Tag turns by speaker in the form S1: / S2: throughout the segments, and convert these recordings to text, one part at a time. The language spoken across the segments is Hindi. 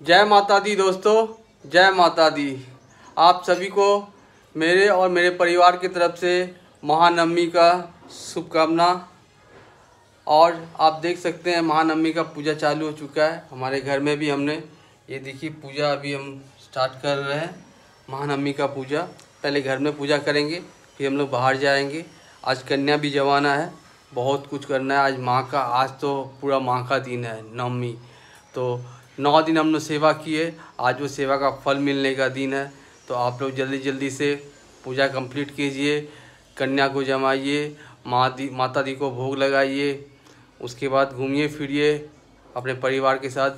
S1: जय माता दी दोस्तों, जय माता दी। आप सभी को मेरे और मेरे परिवार की तरफ़ से महानवमी का शुभकामना और आप देख सकते हैं महानवमी का पूजा चालू हो चुका है। हमारे घर में भी हमने, ये देखिए पूजा अभी हम स्टार्ट कर रहे हैं, महानवमी का पूजा। पहले घर में पूजा करेंगे, फिर हम लोग बाहर जाएँगे। आज कन्या भी जवाना है बहुत कुछ करना है। आज माँ का, आज तो पूरा माँ का दिन है, नवमी। तो नौ दिन हम लोग सेवा किए आज वो सेवा का फल मिलने का दिन है। तो आप लोग जल्दी जल्दी से पूजा कंप्लीट कीजिए, कन्या को जमाइए माँ दी माता दी को भोग लगाइए, उसके बाद घूमिए, फिरिए, अपने परिवार के साथ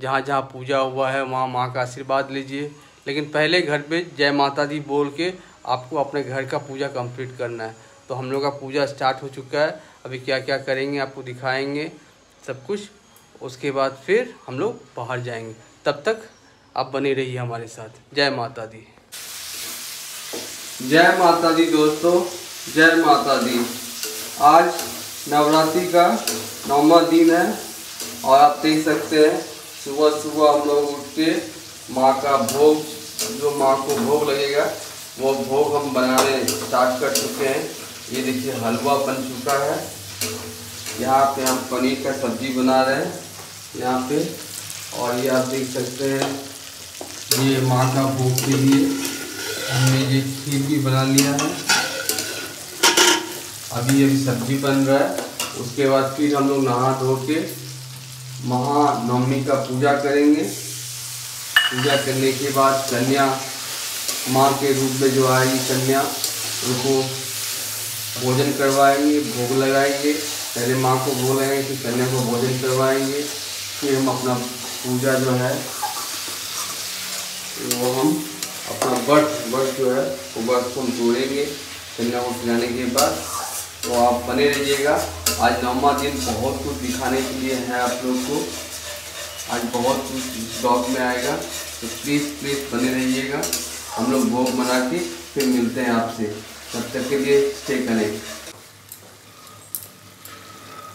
S1: जहाँ जहाँ पूजा हुआ है, वहाँ माँ का आशीर्वाद लीजिए। लेकिन पहले घर पे जय माता दी बोल के आपको अपने घर का पूजा कंप्लीट करना है। तो हम लोग का पूजा स्टार्ट हो चुका है। अभी क्या क्या करेंगे, आपको दिखाएँगे सब कुछ। उसके बाद फिर हम लोग बाहर जाएँगे। तब तक आप बने रहिए हमारे साथ। जय माता दी। जय माता दी दोस्तों, जय माता दी। आज नवरात्रि का नौवा दिन है और आप देख सकते हैं, सुबह सुबह हम लोग उठ के माँ का भोग, जो माँ को भोग लगेगा, वो भोग हम बनाने स्टार्ट कर चुके हैं। ये देखिए, हलवा बन चुका है। यहाँ पे हम पनीर का सब्ज़ी बना रहे हैं, यहाँ पे। और ये आप देख सकते हैं, ये माँ का भोग के लिए हमने ये खीर भी बना लिया है। अभी अभी सब्ज़ी बन रहा है। उसके बाद फिर हम लोग नहा धो के महानवमी का पूजा करेंगे। पूजा करने के बाद कन्या माँ के रूप में जो आएगी कन्या, उनको भोजन करवाएँगे, भोग लगाएँगे। पहले माँ को भोग लगाएँगे फिर कन्या को भोजन करवाएँगे, फिर हम अपना पूजा जो है, वो हम अपना व्रत व्रत जो है, वो व्रत को हम तोड़ेंगे कन्या को खिलाने के बाद। तो आप बने रहिएगा। आज नौवा दिन बहुत कुछ दिखाने के लिए है आप लोग को। आज बहुत कुछ ब्लॉग में आएगा। तो प्लीज़ प्लीज़ बने रहिएगा। हम लोग भोग बना के फिर मिलते हैं आपसे। तब तक के लिए स्टे करें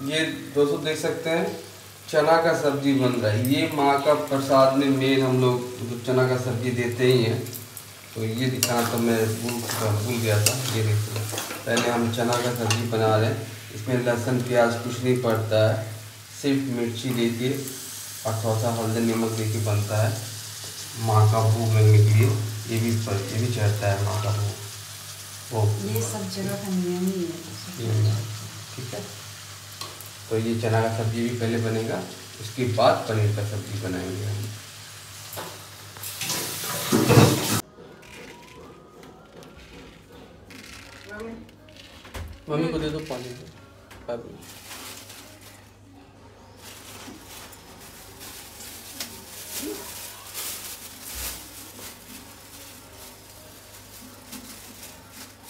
S1: ये दोस्तों देख सकते हैं चना का सब्ज़ी बन रहा है। ये माँ का प्रसाद में मेन हम लोग मतलब चना का सब्ज़ी देते ही हैं। तो ये दिखाना तो मैं भूल भूल गया था। ये देखिए पहले हम चना का सब्ज़ी बना रहे हैं। इसमें लहसुन प्याज कुछ नहीं पड़ता है। सिर्फ़ मिर्ची देके और थोड़ा सा हल्दी नमक देके बनता है। माँ का भूख लगने के लिए ये भी ये भी चढ़ता है माँ का भूख भोग
S2: ये सब जगह का नियम ही है।
S1: ठीक है। तो ये चना का सब्ज़ी भी पहले बनेगा, उसके बाद पनीर का सब्ज़ी बनाएँगे हम। मम्मी को दे दो पानी।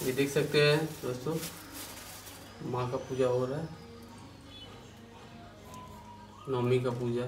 S1: ये देख सकते हैं दोस्तों, माँ का पूजा हो रहा है। नवमी का पूजा।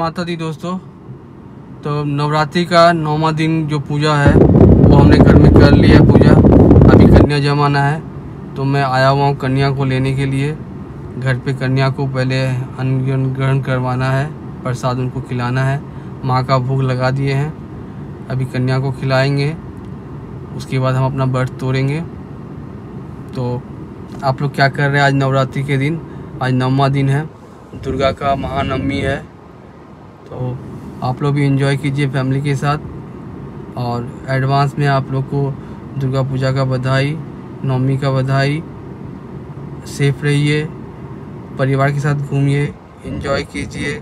S1: माता दी दोस्तों। तो नवरात्रि का नौवा दिन जो पूजा है, वो हमने घर में कर लिया पूजा। अभी कन्या जमाना है तो मैं आया हुआ हूँ कन्या को लेने के लिए। घर पे कन्या को पहले अन्न ग्रहण करवाना है, प्रसाद उनको खिलाना है। माँ का भोग लगा दिए हैं। अभी कन्या को खिलाएँगे, उसके बाद हम अपना व्रत तोड़ेंगे। तो आप लोग क्या कर रहे हैं आज नवरात्रि के दिन? आज नौवा दिन है। दुर्गा का महानवमी है। तो आप लोग भी एंजॉय कीजिए फैमिली के साथ। और एडवांस में आप लोग को दुर्गा पूजा का बधाई, नवमी का बधाई। सेफ़ रहिए, परिवार के साथ घूमिए एंजॉय कीजिए।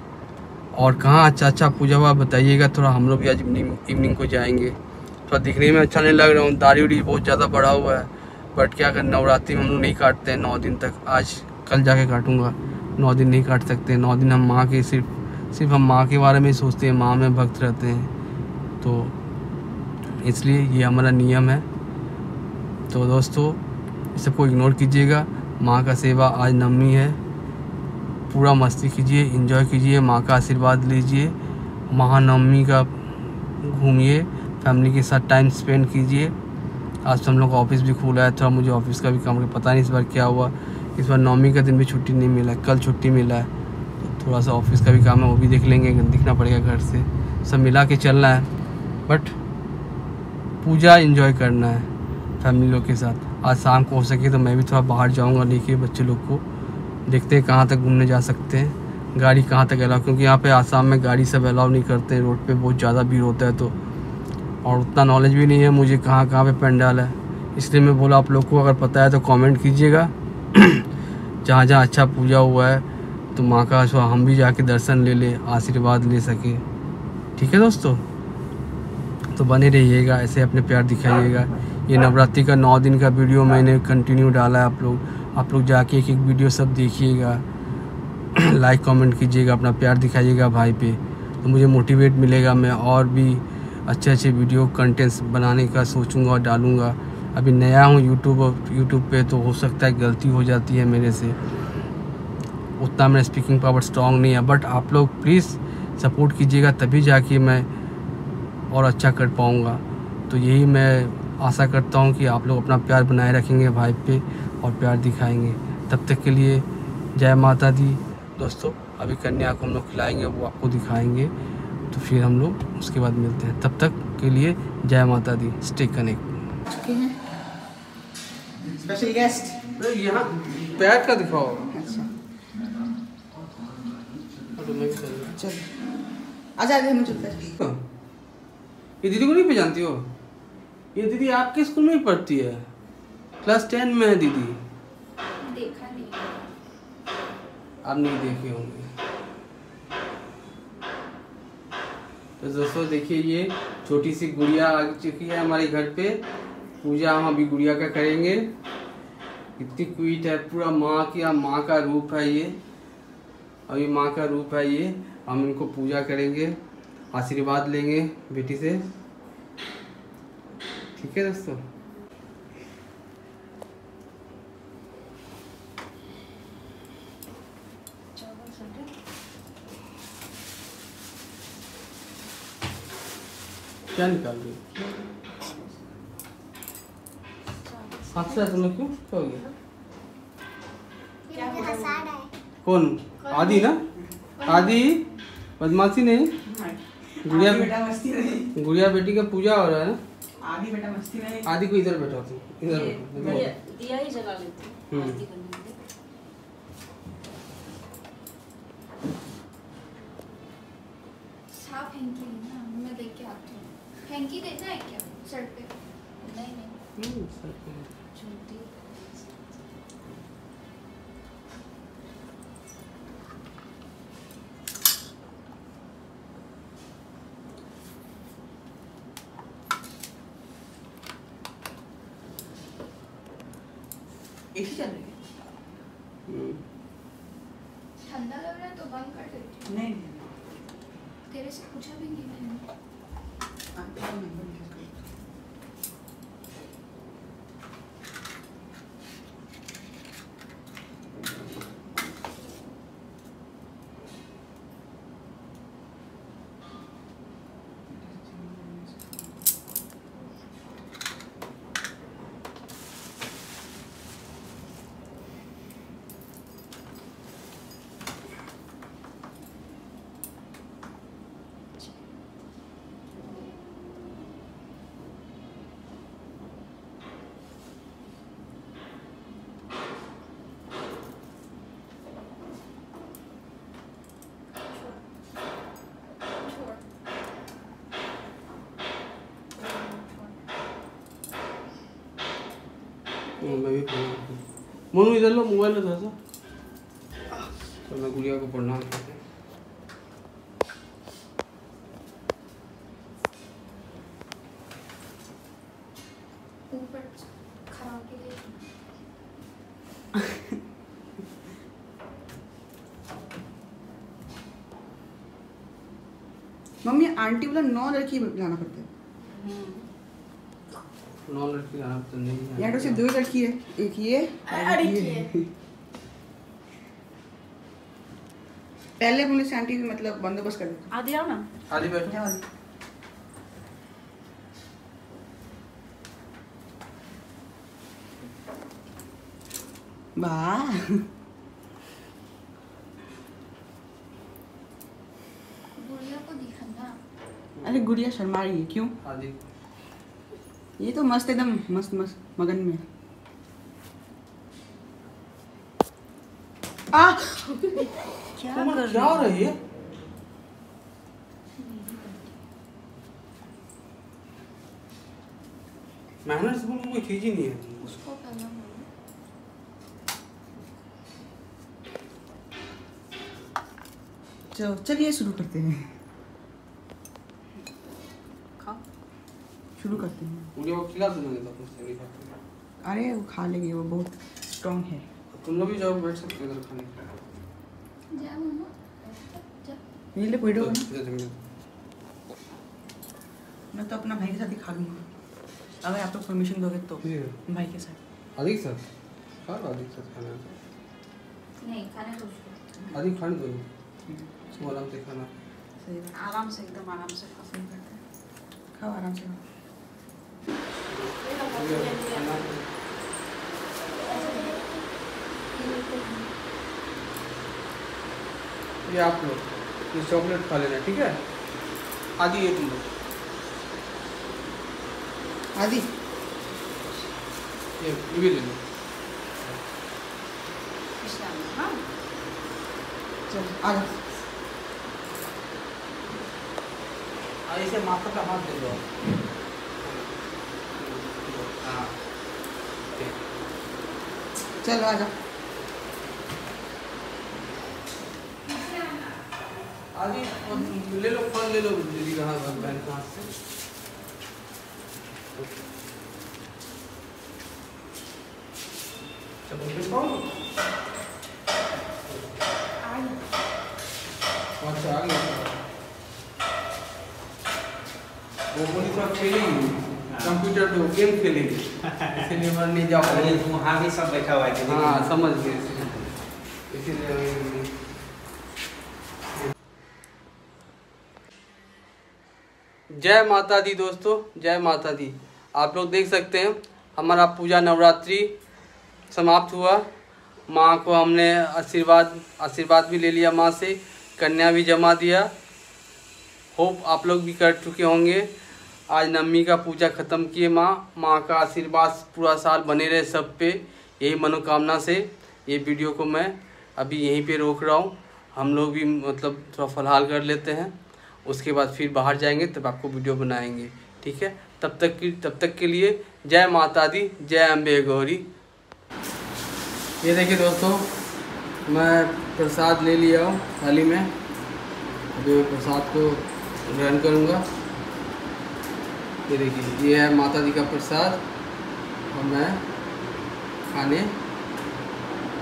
S1: और कहाँ अच्छा अच्छा पूजा हुआ बताइएगा, थोड़ा हम लोग भी आज इवनिंग इवनिंग को जाएँगे। थोड़ा दिखने में अच्छा नहीं लग रहा हूँ, दाढ़ी उड़ी बहुत ज़्यादा बढ़ा हुआ है। बट क्या कर नवरात्रि में हम लोग नहीं काटते हैं नौ दिन तक। आज कल जाके काटूँगा, नौ दिन नहीं काट सकते, नौ दिन हम माँ के सिर्फ़ सिर्फ़ हम माँ के बारे में सोचते हैं, माँ में भक्त रहते हैं। तो इसलिए ये हमारा नियम है। तो दोस्तों सबको इग्नोर कीजिएगा। माँ का सेवा आज नवमी है। पूरा मस्ती कीजिए एंजॉय कीजिए, माँ का आशीर्वाद लीजिए। महानवमी का घूमिए फैमिली के साथ टाइम स्पेंड कीजिए। आज तो हम लोग का ऑफ़िस भी खुला है, थोड़ा मुझे ऑफ़िस का भी काम पता नहीं इस बार क्या हुआ। इस बार नौमी का दिन भी छुट्टी नहीं मिला, कल छुट्टी मिला है। थोड़ा सा ऑफ़िस का भी काम है, वो भी देख लेंगे, दिखना पड़ेगा घर से। सब मिला के चलना है बट पूजा इंजॉय करना है फैमिली लोग के साथ। आज शाम को हो सके तो मैं भी थोड़ा बाहर जाऊँगा लेके बच्चे लोग को। देखते हैं कहाँ तक घूमने जा सकते हैं। गाड़ी कहाँ तक अलाउ क्योंकि यहाँ पे आसाम में गाड़ी सब अलाउ नहीं करते हैं, रोड पे बहुत ज़्यादा भीड़ होता है तो। और उतना नॉलेज भी नहीं है मुझे कहाँ कहाँ पे पंडाल है। इसलिए मैं बोला आप लोग को, अगर पता है तो कमेंट कीजिएगा। जहाँ जहाँ अच्छा पूजा हुआ है तो माँ का हम भी जाके दर्शन ले ले, आशीर्वाद ले सके। ठीक है दोस्तों? तो बने रहिएगा, ऐसे अपने प्यार दिखाइएगा। ये नवरात्रि का नौ दिन का वीडियो मैंने कंटिन्यू डाला है आप लोग। आप लोग जाके एक एक वीडियो सब देखिएगा। लाइक कमेंट कीजिएगा, अपना प्यार दिखाइएगा भाई पे। तो मुझे मोटिवेट मिलेगा, मैं और भी अच्छे अच्छे वीडियो कंटेंट्स बनाने का सोचूँगा और डालूँगा। अभी नया हूँ यूट्यूब यूट्यूब पे तो हो सकता है गलती हो जाती है मेरे से। उतना मेरा स्पीकिंग पावर स्ट्रांग नहीं है बट आप लोग प्लीज़ सपोर्ट कीजिएगा तभी जाके मैं और अच्छा कर पाऊँगा। तो यही मैं आशा करता हूँ कि आप लोग अपना प्यार बनाए रखेंगे भाई पे और प्यार दिखाएँगे। तब तक के लिए जय माता दी। दोस्तों अभी कन्या को हम लोग खिलाएँगे वो आपको दिखाएँगे। तो फिर हम लोग उसके बाद मिलते हैं। तब तक के लिए जय माता दी। स्टे कनेक्ट
S2: स्पेशल गेस्ट
S1: यहाँ पैर का दिखाओ। तो मैं भी चल।
S2: चलो आजा आगे हम चलते हैं।
S1: ये दीदी को नहीं पहचानती हो? ये दीदी आपके स्कूल में ही पढ़ती है। क्लास टेन में है दीदी।
S3: देखा नहीं।
S1: आप नहीं देखे होंगे। तो दोस्तों देखिए ये छोटी सी गुड़िया आ चुकी है हमारे घर पे। पूजा हम अभी गुड़िया का करेंगे। कितनी क्वीट है पूरा माँ की माँ का रूप है ये। अभी माँ का रूप है ये। हम इनको पूजा करेंगे, आशीर्वाद लेंगे बेटी से। ठीक है दोस्तों? क्या निकाल रही हाथ से तुम क्यों? क्या हो गया? कौन? आदि ना? आदि? बदमाशी नहीं? गुड़िया
S2: बेटा मस्ती नहीं
S1: गुड़िया बेटी का पूजा हो रहा है ना?
S2: आगे बेटा मस्ती नहीं
S1: आदि को इधर बैठा तू इधर
S3: दिया ही जला लेते हैं।
S1: हम्म।
S3: आरती करने के लिए।
S4: साफ़ हैंकी ना मैं देख के आती हूँ। हैंकी देना है क्या? सर पे?
S3: नहीं नहीं।
S1: हम्म, सर पे।
S3: छोटी
S2: एसी चल रही है
S1: हम्म।
S4: ठंडा लग रहा है तो बंद कर देती हूँ
S2: नहीं नहीं
S4: तेरे से पूछा भी नहीं मैंने
S2: अच्छा मैं बंद कर दूँ।
S1: हाँ, मैं भी मोनू इधर लो मोबाइल लो थोड़ा सा तो मैं गुड़िया को पढ़ना है।
S4: ऊपर खड़ा के लिए।
S2: मम्मी आंटी बोला नौ लड़की लाना पड़ता है।
S1: नौ लड़की यहाँ तो नहीं है।
S2: यहाँ दो लड़की है एक ये और एक ये। पहले पुलिस आंटी भी मतलब बंदोबस्त कर
S5: आओ ना।
S1: बैठो।
S2: जाओ। वाह। अरे गुड़िया शर्मा रही है क्यों?
S1: आदि
S2: ये तो मस्त एकदम मस्त मस्त मगन में। आ!
S5: क्या
S1: कोमल क्या हो रही है? मेहनत से बोल कोई चीज़ ही नहीं है।
S4: उसको
S2: चलो चलिए शुरू करते हैं। शुरू करते हैं।
S1: मुझे वो खिला दो नहीं तो अपने से नहीं खाते।
S2: अरे वो खा लेगी वो बहुत स्ट्रांग है।
S1: तुम लोग भी जाओ बैठ सकते हो इधर खाने।
S4: जा मम्मा जा
S2: ये ले
S1: ज़मीन।
S2: मैं तो अपना भाई के साथ ही खा लूँगा। अगर आप लोग परमिशन दोगे तो भाई के साथ।
S1: अधिक सर खा लो अधिक सर खाना।
S4: नहीं खाने दो
S1: अधिक खाने दो। आराम से खाना।
S5: आराम से एकदम आराम से खाओ
S2: सही बात है। खाओ आराम से खाओ।
S1: ये आप लोग ये चॉकलेट खा लेना ठीक है? आदि ये तुम लोग
S2: आदि
S1: ये ये भी ले लो।
S5: हाँ
S2: चलो आ जाओ
S1: हाँ, माथा का हाथ दे दो।
S2: चलो आ जाओ।
S1: आदि और ले लो फल ले लो दीदी का हाथ बहन से? चलो अच्छा आ गया वो बोली थोड़ा खेलेंगे? कंप्यूटर पे गेम खेलेंगे इसलिए मैं नहीं जा पाऊँगा
S6: वहाँ भी सब बैठा हुआ है
S1: हाँ समझ गए। इसीलिए जय माता दी दोस्तों जय माता दी आप लोग देख सकते हैं हमारा पूजा नवरात्रि समाप्त हुआ। माँ को हमने आशीर्वाद आशीर्वाद भी ले लिया माँ से कन्या भी जमा दिया। होप आप लोग भी कर चुके होंगे। आज नवमी का पूजा ख़त्म किए माँ माँ का आशीर्वाद पूरा साल बने रहे सब पे। यही मनोकामना से ये वीडियो को मैं अभी यहीं पे रोक रहा हूँ। हम लोग भी मतलब थोड़ा फलहाल कर लेते हैं। उसके बाद फिर बाहर जाएँगे, तब आपको वीडियो बनाएँगे। ठीक है? तब तक की, तब तक के लिए जय माता दी, जय अम्बे गौरी। ये देखिए दोस्तों, मैं प्रसाद ले लिया हूँ थाली में। अभी प्रसाद को ग्रहण करूँगा। ये देखिए ये है माता जी का प्रसाद और मैं खाने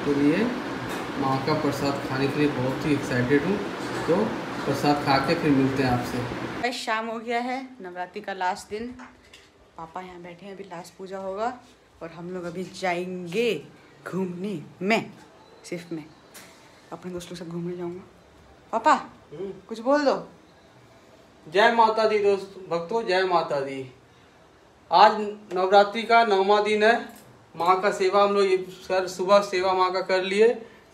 S1: के लिए माँ का प्रसाद खाने के लिए बहुत ही एक्साइटेड हूँ। तो प्रसाद खा के फिर मिलते हैं आपसे।
S2: शाम हो गया है नवरात्रि का लास्ट दिन। पापा यहाँ बैठे हैं अभी लास्ट पूजा होगा और हम लोग अभी जाएँगे घूमने मैं सिर्फ़ मैं। अपने दोस्तों से घूमने जाऊँगा। पापा कुछ बोल दो।
S1: जय माता दी दोस्त, भक्तों, जय माता दी। आज नवरात्रि का नौवा दिन है। माँ का सेवा हम लोग सर, सुबह सेवा माँ का कर लिए,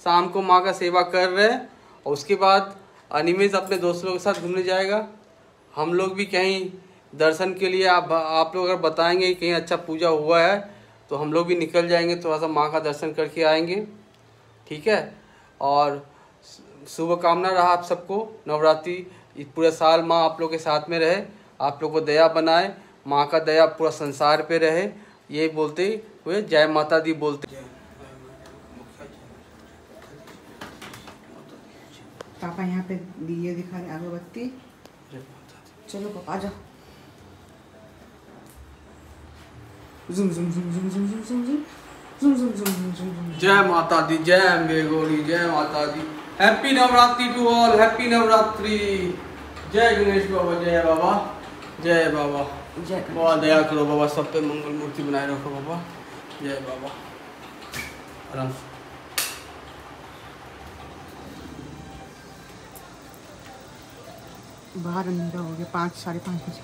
S1: शाम को माँ का सेवा कर रहे हैं। और उसके बाद अनिमेश अपने दोस्तों के साथ घूमने जाएगा। हम लोग भी कहीं दर्शन के लिए आप आप लोग अगर बताएँगे कहीं अच्छा पूजा हुआ है तो हम लोग भी निकल जाएँगे थोड़ा सा माँ का दर्शन करके आएँगे। ठीक है? और शुभकामना रहा आप सबको, नवरात्रि पूरे साल माँ आप लोग के साथ में रहे आप लोग को दया बनाए माँ का दया पूरा संसार पे रहे ये बोलते ही हुए जय माता दी बोलते
S2: पापा यहाँ पे दिए दिखा रहे अगरबत्ती चलो पापा आ जाओ जुम जुम जुम जुम जुम जुम जुम जुम जुम जुम जुम जुम जुम जुम
S1: जय माता दी जय अम्बे गौरी जय माता दी happy Navratri to all happy Navratri जय गणेश बाबा जय बाबा जय बाबा
S2: जय
S1: बाबा दया करो बाबा सब पे मंगल मूर्ति बनाए रखो बाबा जय बाबा आराम से।
S2: बाहर अंधेरा हो गया पाँच साढ़े पाँच बजे।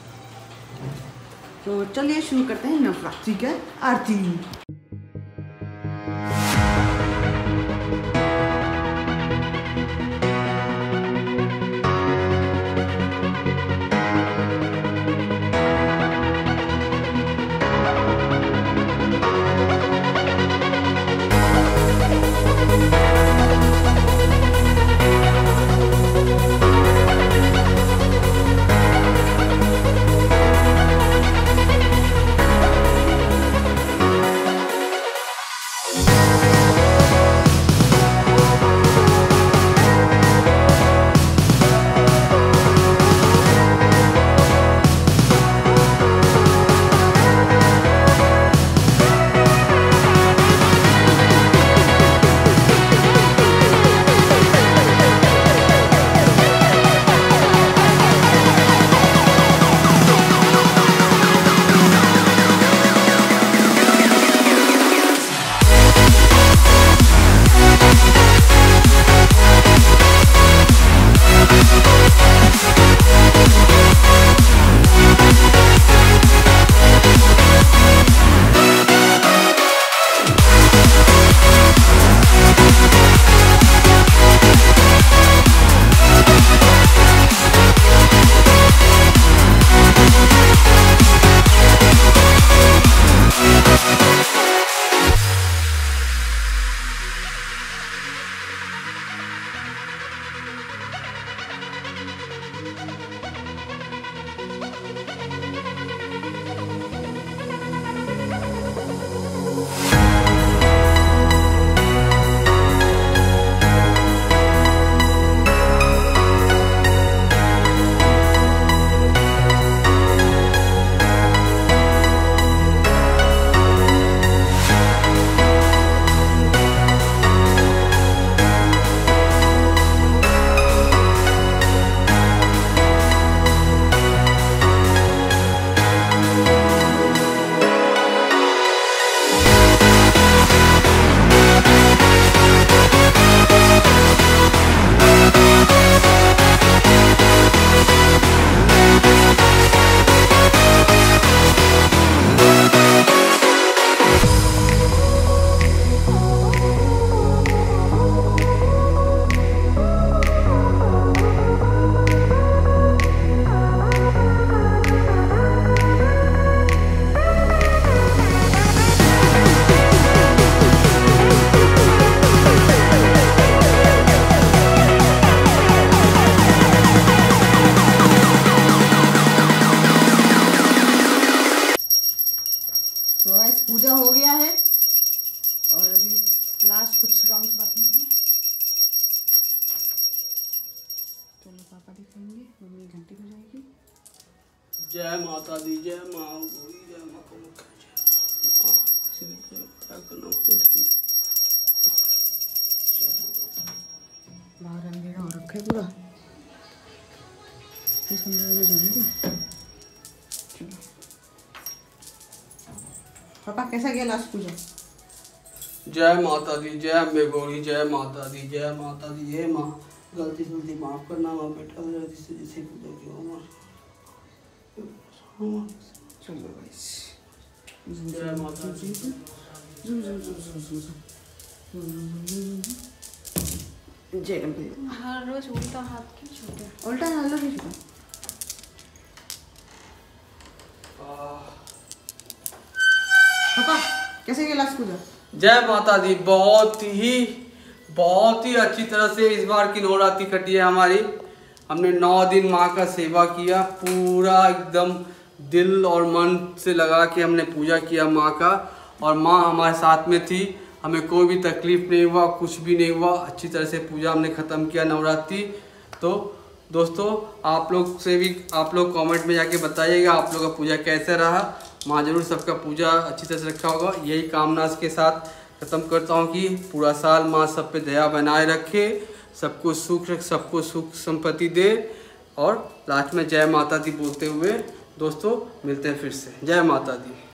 S2: तो चलिए शुरू करते हैं नवरात्रि का आरती। बाहर अंधेरा हो रखा है पूरा इस अंधेरे में पापा कैसा गया लास्ट पूजा
S1: जय माता दी जय अम्बे गौरी जय माता दी जय माता दी हे माँ। गलती से गलती माफ़ करना माँ बेटा गलती से जिसे पूजा की हो माँ।
S2: चलो गाइस
S1: जय माता दी।
S2: जय गणपति
S3: हर रोज उल्टा हाथ क्यों छूटे
S2: उल्टा पापा कैसे गया लास्ट पूजा
S1: जय माता दी बहुत ही बहुत ही अच्छी तरह से इस बार की नवरात्रि कटी है हमारी। हमने नौ दिन माँ का सेवा किया पूरा एकदम दिल और मन से लगा के हमने पूजा किया माँ का। और माँ हमारे साथ में थी। हमें कोई भी तकलीफ़ नहीं हुआ, कुछ भी नहीं हुआ, अच्छी तरह से पूजा हमने ख़त्म किया नवरात्रि। तो दोस्तों, आप लोग से भी, आप लोग कमेंट में जाके बताइएगा आप लोग का पूजा कैसे रहा। माँ ज़रूर सबका पूजा अच्छी तरह से रखा होगा। यही कामना के साथ ख़त्म करता हूँ कि पूरा साल माँ सब पे दया बनाए रखे, सबको सुख रख, सबको सुख संपत्ति दे और लास्ट में जय माता दी बोलते हुए दोस्तों, मिलते हैं फिर से। जय माता दी।